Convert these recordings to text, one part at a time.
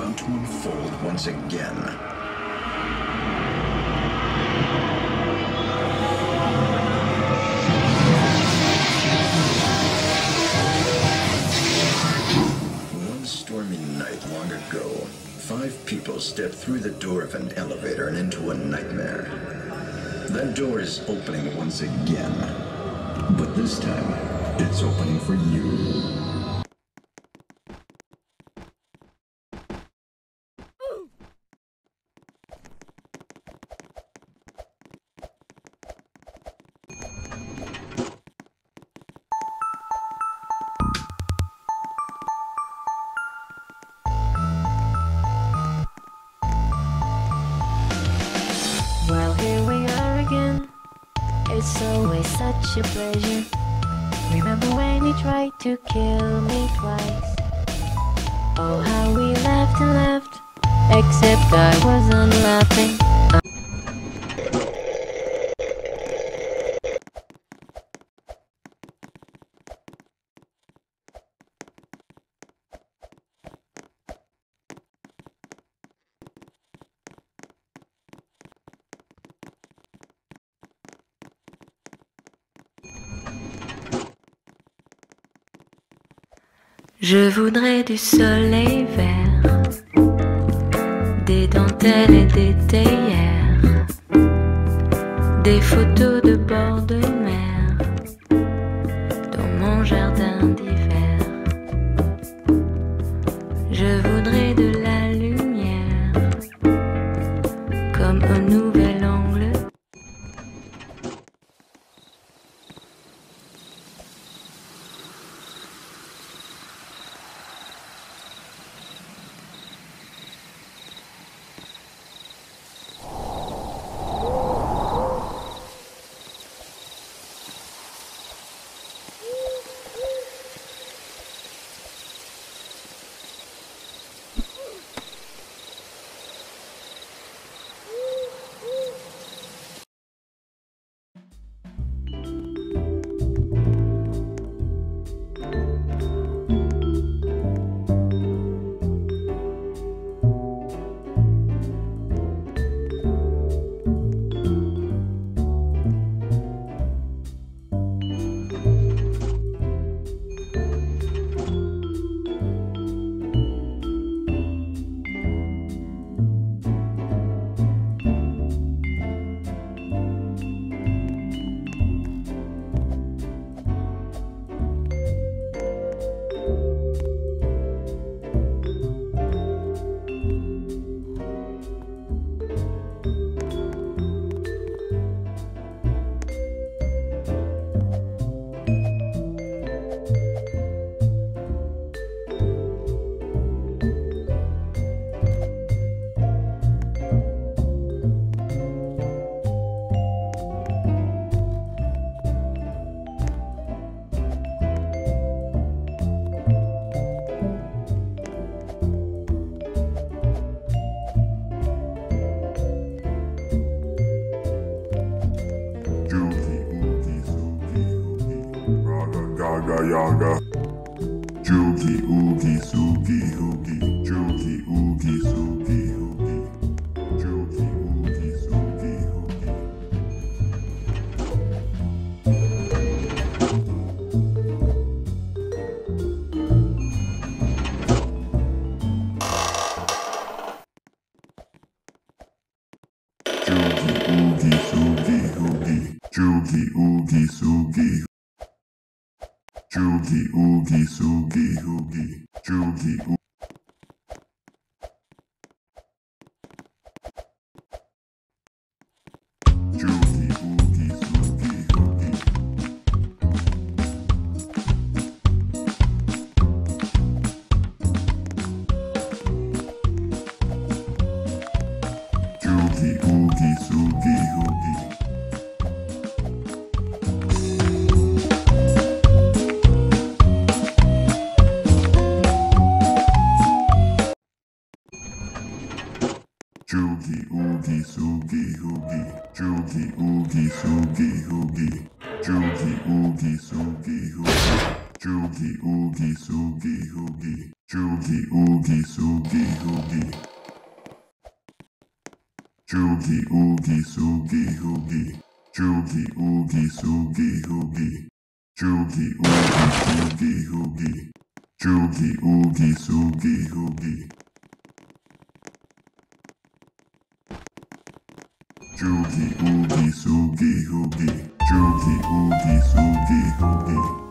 about to unfold once again. One stormy night long ago, five people stepped through the door of an elevator and into a nightmare. That door is opening once again. But this time, it's opening for you. It's always such a pleasure. Remember when you tried to kill me twice? Oh, how we laughed and laughed. Except I wasn't laughing. Je voudrais du soleil vert, des dentelles et des théières, des photos de bord yaga. Joogie, oogie, zoogie, oogie, Joogie, oogie, zoogie, oogie, joogie, oogie. Oogie, oogie. Joogie Oogie Soogie Hoogie. Joogie Oogie Soogie Hoogie. Joogie Oogie Soogie Hoogie. Joogie Oogie Soogie Hoogie. Joogie Oogie Soogie Hoogie. Joogie Oogie Soogie Hoogie. Joogie Oogie Soogie Hoogie. Joogie Oogie Soogie Hoogie.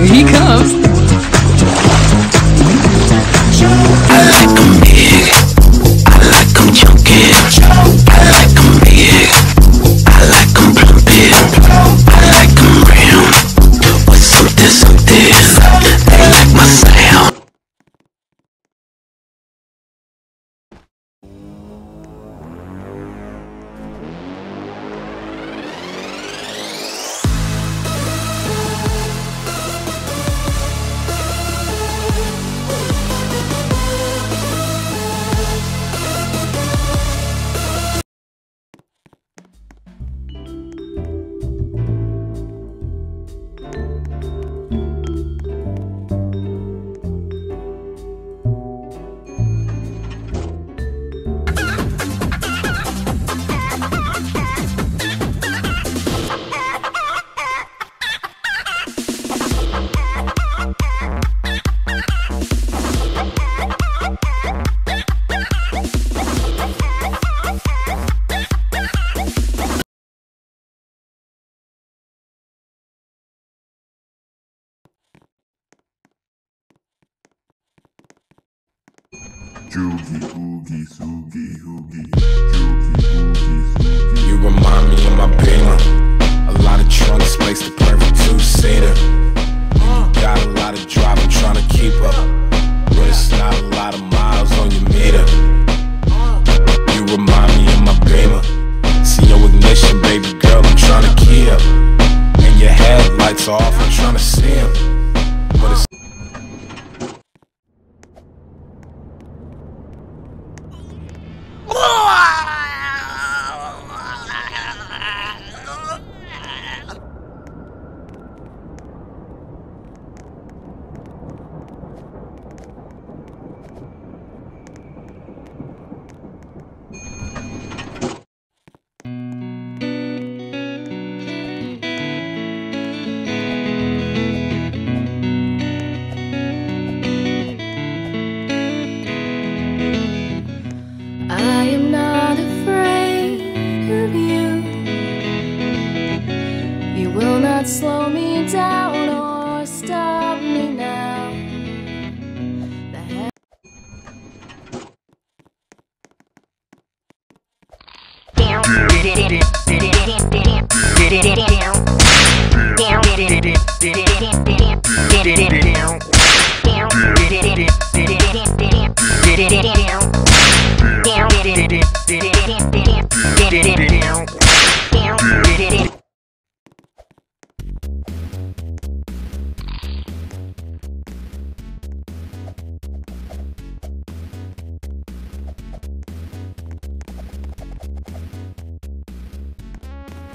Here he comes. You remind me of my beamer. A lot of trunk space, the perfect two-seater. Got a lot of driving, trying to keep up. Not a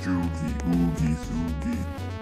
Jugi Oogie Zoogie.